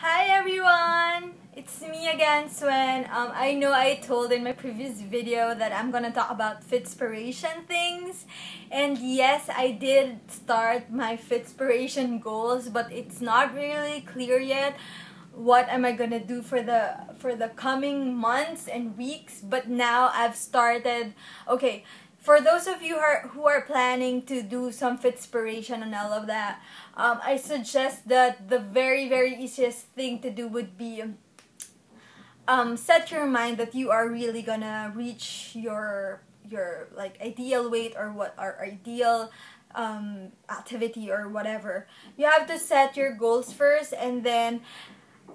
Hi everyone! It's me again, Swen. Um, I know I told in my previous video that I'm gonna talk about Fitspiration things. And yes, I did start my Fitspiration goals, but it's not really clear yet what am I gonna do for the for the coming months and weeks. But now I've started okay, for those of you who are, who are planning to do some Fitspiration and all of that, um, I suggest that the very, very easiest thing to do would be um, set your mind that you are really gonna reach your your like ideal weight or what our ideal um, activity or whatever. You have to set your goals first and then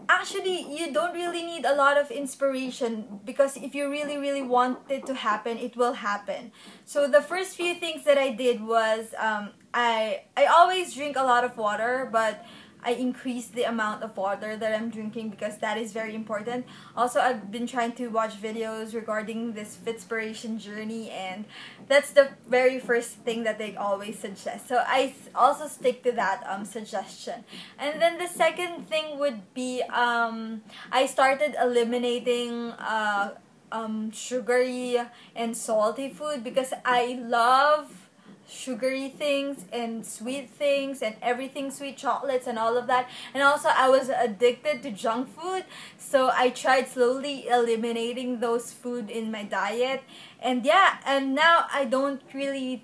actually you don't really need a lot of inspiration because if you really really want it to happen it will happen. So the first few things that i did was um, i i always drink a lot of water but I increase the amount of water that I'm drinking because that is very important. Also, I've been trying to watch videos regarding this Fitspiration journey and that's the very first thing that they always suggest. So I also stick to that um, suggestion. And then the second thing would be um, I started eliminating uh, um, sugary and salty food because I love sugary things and sweet things and everything sweet chocolates and all of that. And also I was addicted to junk food so I tried slowly eliminating those food in my diet. And yeah and now I don't really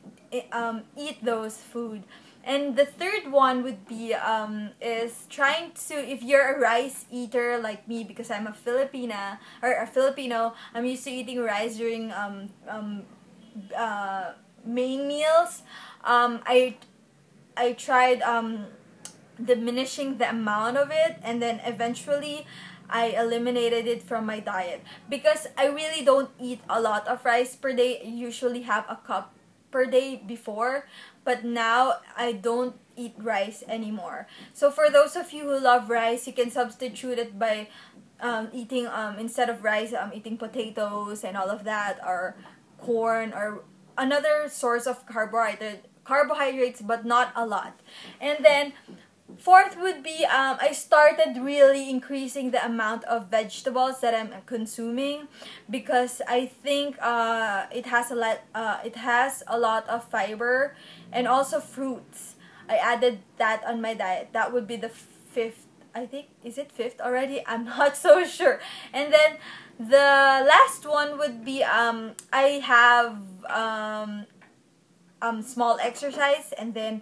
um, eat those food. And the third one would be um, is trying to if you're a rice eater like me because I'm a Filipina or a Filipino I'm used to eating rice during um, um, uh, main meals, um, I I tried um, diminishing the amount of it, and then eventually I eliminated it from my diet because I really don't eat a lot of rice per day. I usually have a cup per day before, but now I don't eat rice anymore. So for those of you who love rice, you can substitute it by um, eating um, instead of rice, um, eating potatoes and all of that, or corn or another source of carbohydrate carbohydrates but not a lot. And then fourth would be um, I started really increasing the amount of vegetables that I'm consuming because I think uh, it has a lot uh, it has a lot of fiber and also fruits. I added that on my diet. That would be the fifth I think is it fifth already? I'm not so sure. And then the last one would be um I have um um small exercise and then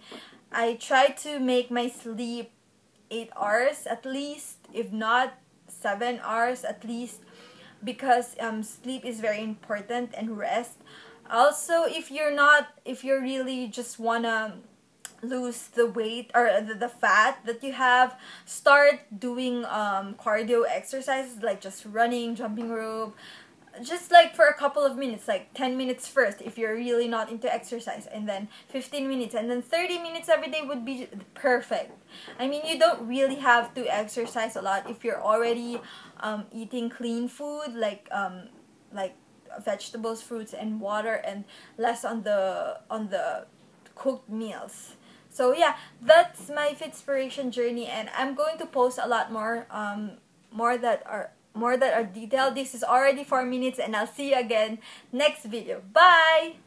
I try to make my sleep 8 hours at least if not 7 hours at least because um sleep is very important and rest. Also if you're not if you're really just wanna lose the weight or the, the fat that you have start doing um, cardio exercises like just running jumping rope just like for a couple of minutes like 10 minutes first if you're really not into exercise and then 15 minutes and then 30 minutes every day would be perfect. I mean you don't really have to exercise a lot if you're already um, eating clean food like um, like vegetables fruits and water and less on the on the cooked meals so yeah, that's my Fitspiration journey and I'm going to post a lot more um more that are more that are detailed. This is already 4 minutes and I'll see you again next video. Bye!